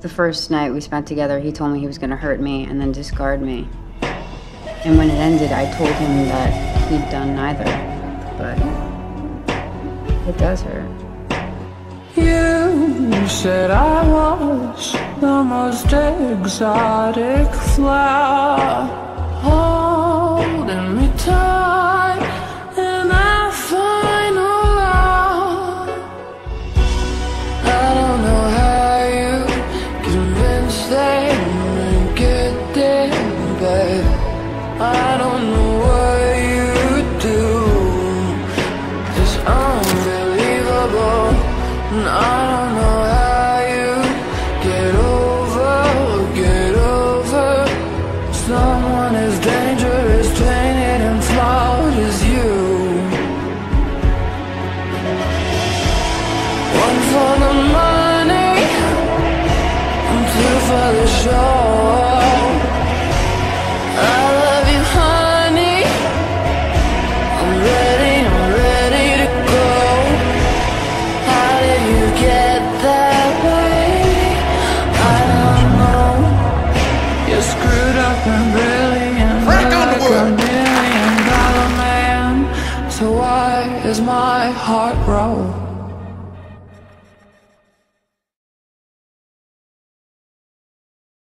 The first night we spent together, he told me he was going to hurt me and then discard me. And when it ended, I told him that he'd done neither. But it does hurt. You said I was the most exotic flower, them to get there, but I don't know what you do. It's unbelievable, and I don't know how you get over, get over someone as dangerous, tainted, and flawed as you. One for the So why is my heart roll?